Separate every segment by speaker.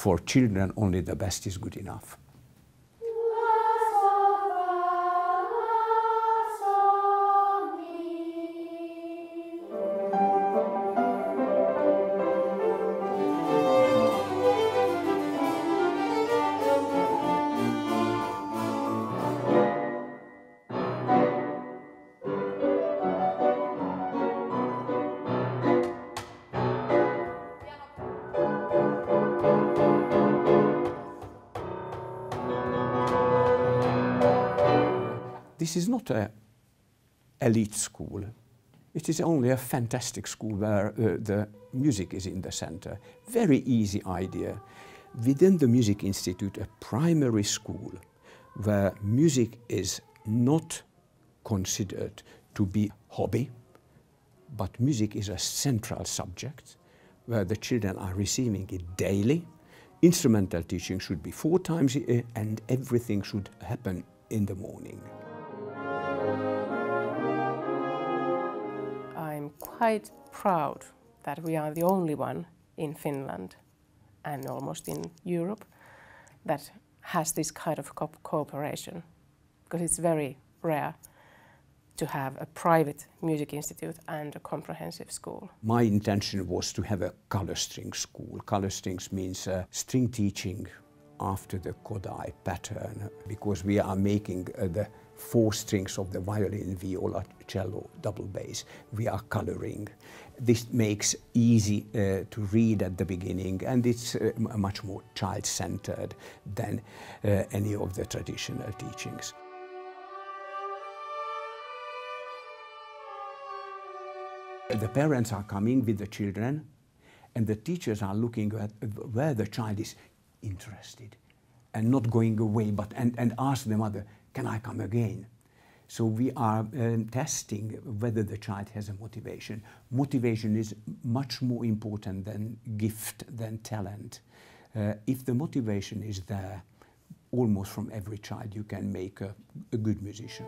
Speaker 1: for children only the best is good enough. This is not a elite school. It is only a fantastic school where uh, the music is in the center. Very easy idea. Within the Music Institute, a primary school where music is not considered to be hobby, but music is a central subject where the children are receiving it daily. Instrumental teaching should be four times a year and everything should happen in the morning.
Speaker 2: Quite proud that we are the only one in Finland and almost in Europe that has this kind of co cooperation because it's very rare to have a private music institute and a comprehensive school.
Speaker 1: My intention was to have a color string school. Color strings means uh, string teaching after the Kodály pattern because we are making uh, the four strings of the violin, viola, cello, double bass. We are coloring. This makes easy uh, to read at the beginning and it's uh, much more child-centered than uh, any of the traditional teachings. The parents are coming with the children and the teachers are looking at where the child is interested and not going away but and, and ask the mother, can I come again? So we are um, testing whether the child has a motivation. Motivation is much more important than gift, than talent. Uh, if the motivation is there, almost from every child you can make a, a good musician.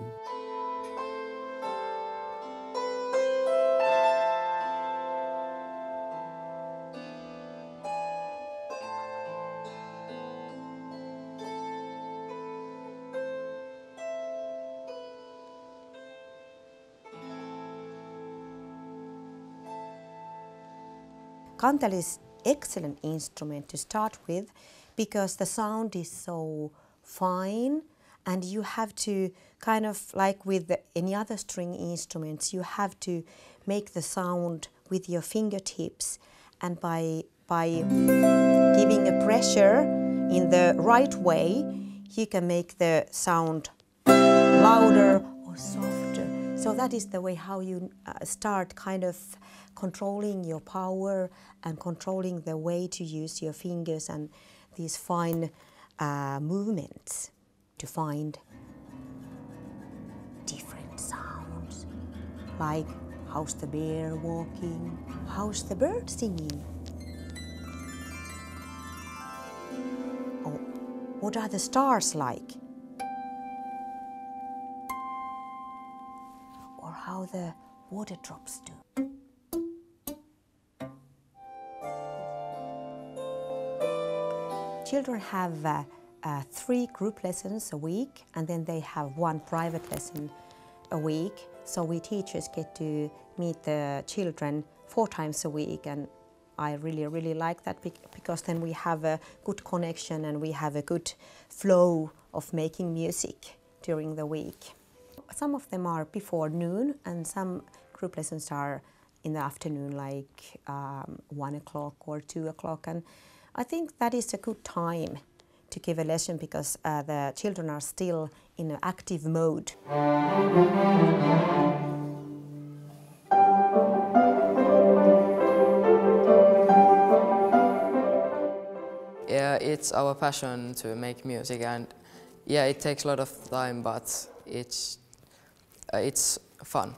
Speaker 3: Kantele is excellent instrument to start with because the sound is so fine and you have to kind of like with any other string instruments you have to make the sound with your fingertips and by by giving a pressure in the right way you can make the sound louder or softer so that is the way how you uh, start kind of controlling your power and controlling the way to use your fingers and these fine uh, movements to find different sounds. Like how's the bear walking? How's the bird singing? Or what are the stars like? The water drops do. Children have uh, uh, three group lessons a week and then they have one private lesson a week. So we teachers get to meet the children four times a week and I really, really like that because then we have a good connection and we have a good flow of making music during the week. Some of them are before noon and some group lessons are in the afternoon like um, one o'clock or two o'clock and I think that is a good time to give a lesson because uh, the children are still in an active mode.
Speaker 4: Yeah, it's our passion to make music and yeah, it takes a lot of time but it's, Uh, it's fun.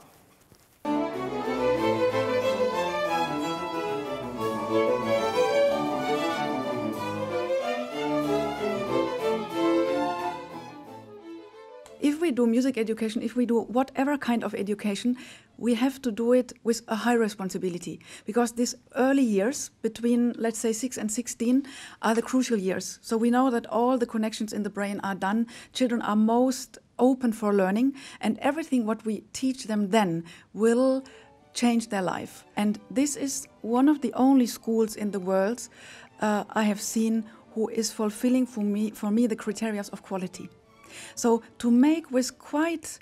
Speaker 5: if we do music education, if we do whatever kind of education, we have to do it with a high responsibility. Because these early years between let's say 6 and 16 are the crucial years. So we know that all the connections in the brain are done. Children are most open for learning and everything what we teach them then will change their life and this is one of the only schools in the world uh, i have seen who is fulfilling for me for me the criteria of quality so to make with quite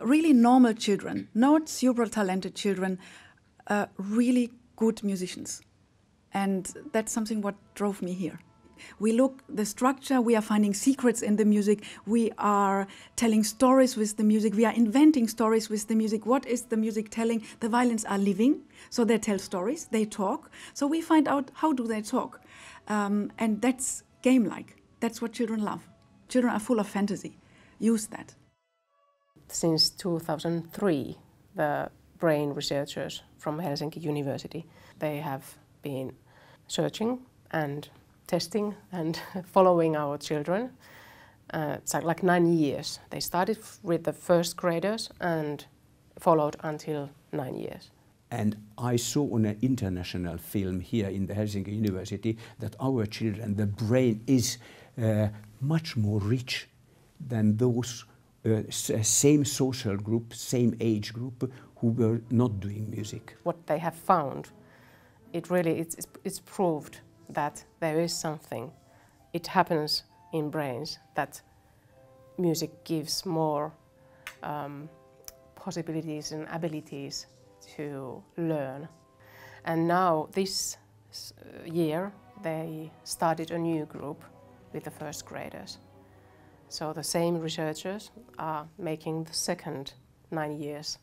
Speaker 5: really normal children, not super talented children, uh, really good musicians. And that's something what drove me here. We look the structure, we are finding secrets in the music, we are telling stories with the music, we are inventing stories with the music. What is the music telling? The violins are living, so they tell stories, they talk. So we find out how do they talk. Um, and that's game-like. That's what children love. Children are full of fantasy. Use that
Speaker 2: since 2003, the brain researchers from Helsinki University, they have been searching and testing and following our children. Uh, it's like nine years. They started with the first graders and followed until nine years.
Speaker 1: And I saw on an international film here in the Helsinki University that our children, the brain is uh, much more rich than those uh, same social group, same age group who were not doing music.
Speaker 2: What they have found, it really it's, it's proved that there is something. It happens in brains that music gives more um, possibilities and abilities to learn. And now this year they started a new group with the first graders. So the same researchers are making the second nine years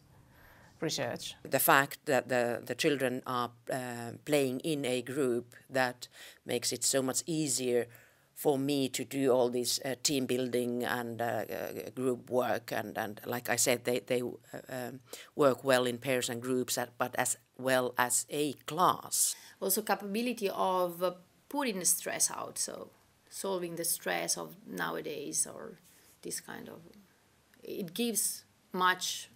Speaker 2: research.
Speaker 6: The fact that the, the children are uh, playing in a group that makes it so much easier for me to do all this uh, team building and uh, uh group work and, and like I said they, they uh, um, work well in pairs and groups at, but as well as a class.
Speaker 7: Also capability of uh, putting the stress out so solving the stress of nowadays or this kind of it gives much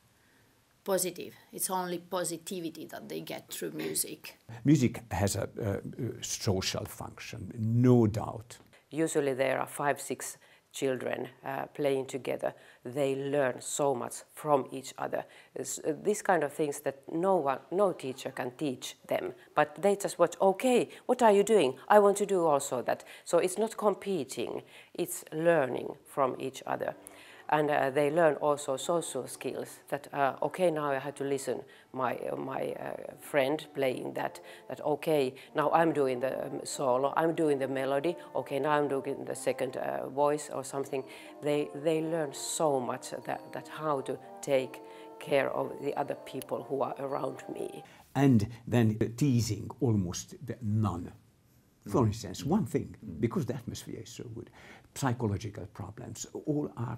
Speaker 7: positive. It's only positivity that they get through music.
Speaker 1: Music has a, a social function no doubt.
Speaker 8: Usually there are five six children uh, playing together, they learn so much from each other. It's, uh, these kind of things that no one, no teacher can teach them, but they just watch, okay, what are you doing? I want to do also that. So it's not competing, it's learning from each other and uh, they learn also social skills that uh, okay now I have to listen my uh, my friend playing that that okay now I'm doing the um, solo I'm doing the melody okay now I'm doing the second uh, voice or something. They they learn so much that that how to take care of the other people who are around me.
Speaker 1: And then teasing almost none for instance, one thing, because the atmosphere is so good, psychological problems all are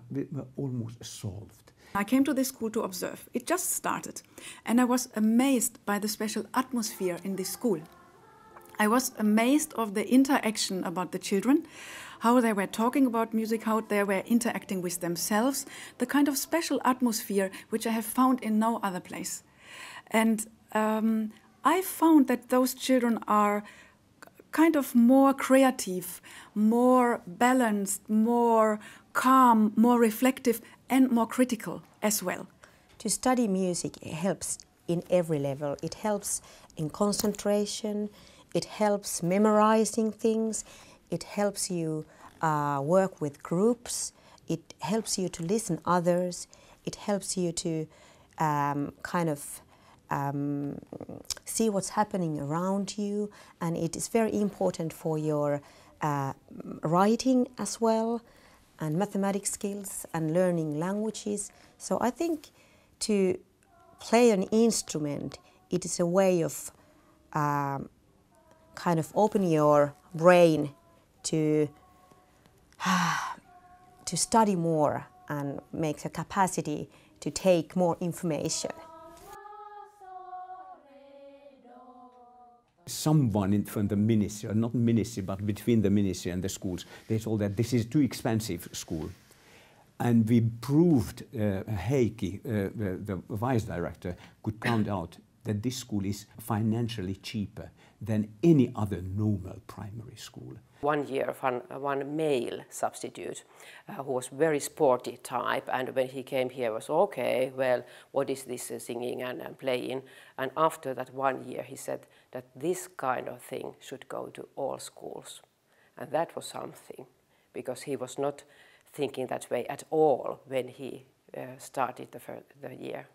Speaker 1: almost solved.
Speaker 5: I came to this school to observe. It just started, and I was amazed by the special atmosphere in this school. I was amazed of the interaction about the children, how they were talking about music, how they were interacting with themselves, the kind of special atmosphere which I have found in no other place. And um, I found that those children are kind of more creative, more balanced, more calm, more reflective, and more critical as well.
Speaker 3: To study music helps in every level. It helps in concentration, it helps memorizing things, it helps you uh, work with groups, it helps you to listen others, it helps you to um, kind of um, see what's happening around you, and it is very important for your uh, writing as well, and mathematics skills, and learning languages. So I think to play an instrument, it is a way of um, kind of open your brain to to study more and make a capacity to take more information.
Speaker 1: Someone in, from the ministry, or not ministry, but between the ministry and the schools, they told that this is too expensive school. and we proved uh, uh, the, the vice director, could count out that this school is financially cheaper than any other normal primary school.
Speaker 8: One year, one, one male substitute uh, who was very sporty type, and when he came here was okay. Well, what is this uh, singing and, and playing? And after that one year, he said that this kind of thing should go to all schools, and that was something, because he was not thinking that way at all when he uh, started the, the year.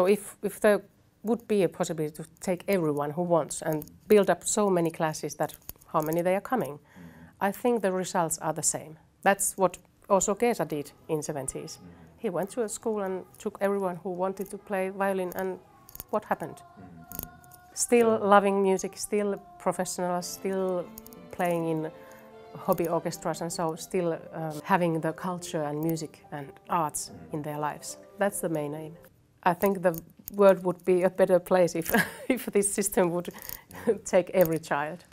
Speaker 2: So if, if there would be a possibility to take everyone who wants and build up so many classes that how many they are coming, mm-hmm. I think the results are the same. That's what also Géza did in 70s. Mm-hmm. He went to a school and took everyone who wanted to play violin and what happened? Mm-hmm. Still loving music, still professionals, still playing in hobby orchestras and so still um, having the culture and music and arts in their lives. That's the main aim. I think the world would be a better place if, if this system would take every child.